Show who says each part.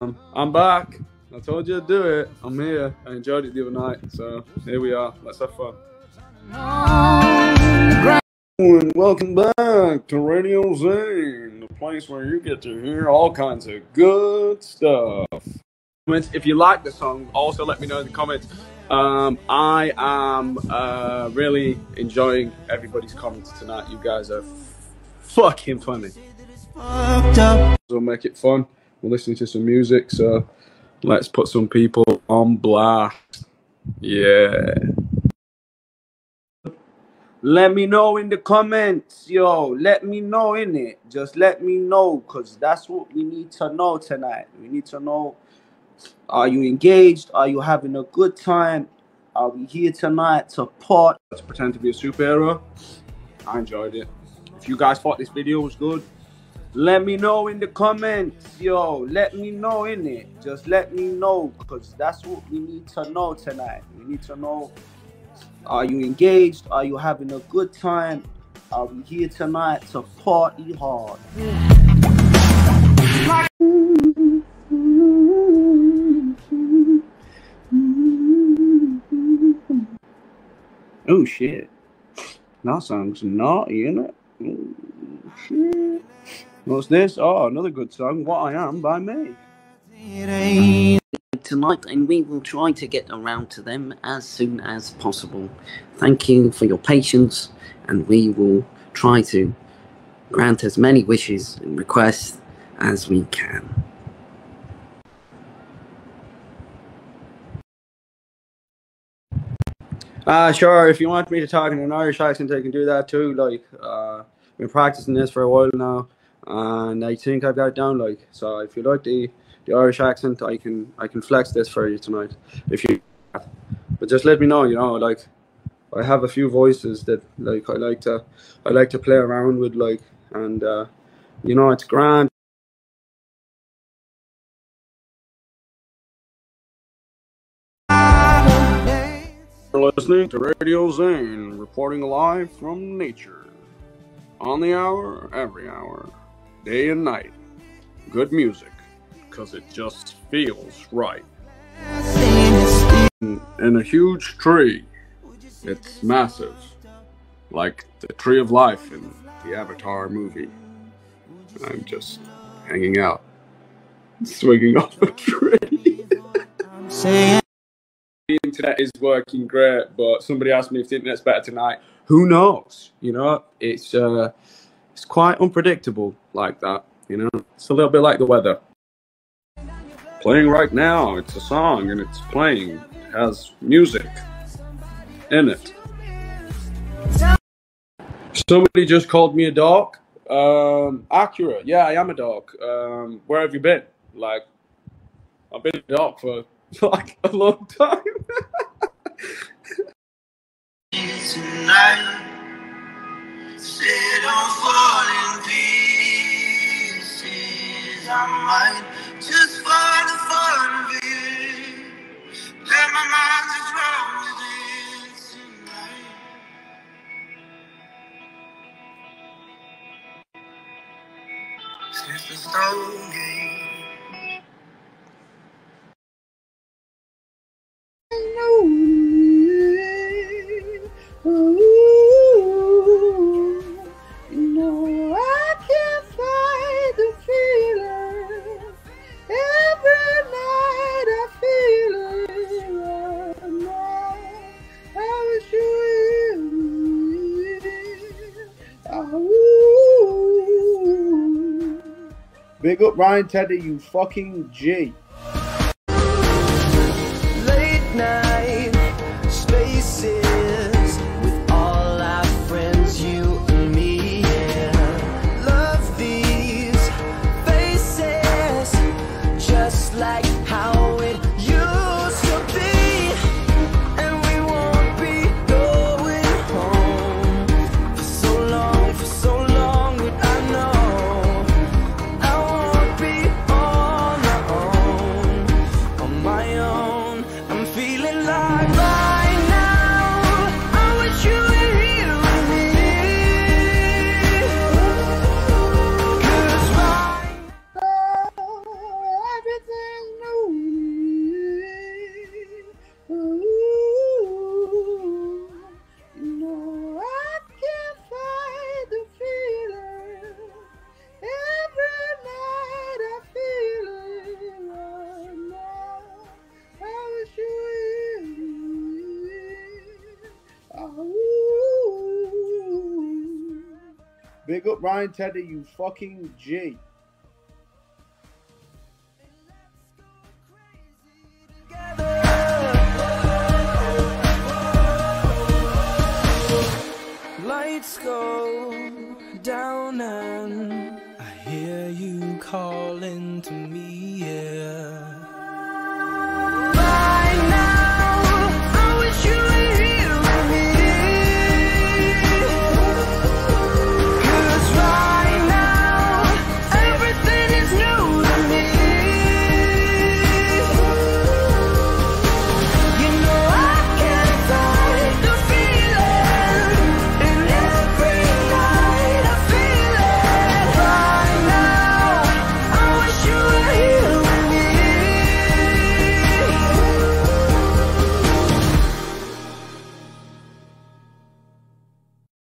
Speaker 1: Um, I'm back. I told you to do it. I'm here. I enjoyed it the other night. So here we are. Let's have fun. And welcome back to Radio Zayn, the place where you get to hear all kinds of good stuff. If you like the song, also let me know in the comments. Um, I am uh, really enjoying everybody's comments tonight. You guys are fucking funny. We'll make it fun. We're listening to some music, so let's put some people on blast. Yeah. Let me know in the comments, yo. Let me know in it. Just let me know, cause that's what we need to know tonight. We need to know: Are you engaged? Are you having a good time? Are we here tonight to part? To pretend to be a superhero. I enjoyed it. If you guys thought this video was good, let me know in the comments, yo. Let me know in it. Just let me know, cause that's what we need to know tonight. We need to know: Are you engaged? Are you having a good time? Are we here tonight to party hard? Oh shit. That song's naughty, isn't it? Shit. What's this? Oh, another good song, What I Am by me.
Speaker 2: tonight, and we will try to get around to them as soon as possible. Thank you for your patience, and we will try to grant as many wishes and requests as we can.
Speaker 1: Uh, sure, if you want me to talk in an Irish accent, I can do that too. Like, uh, I've been practicing this for a while now, and I think I've got it down. Like, so if you like the, the Irish accent, I can I can flex this for you tonight. If you, but just let me know. You know, like, I have a few voices that like I like to I like to play around with, like, and uh, you know, it's grand. You're listening to Radio Zayn, reporting live from nature. On the hour, every hour, day and night. Good music, because it just feels right. In a huge tree. It's massive. Like the tree of life in the Avatar movie. I'm just hanging out, swinging off a tree. the internet is working great, but somebody asked me if the internet's better tonight. Who knows? You know, it's uh, it's quite unpredictable like that. You know, it's a little bit like the weather. Playing right now, it's a song and it's playing. It has music in it. Somebody just called me a dog. Um, accurate. Yeah, I am a dog. Um, where have you been? Like, I've been a dog for like a long time.
Speaker 3: Tonight, say don't fall pieces. I might just the fun of it. Let my mind just tonight. Since the stone game.
Speaker 4: Big up Ryan Tedder, you fucking G.
Speaker 3: Late night spaces Big up Ryan Tedder, you fucking G. Lights go down and I
Speaker 4: hear you calling to me, yeah.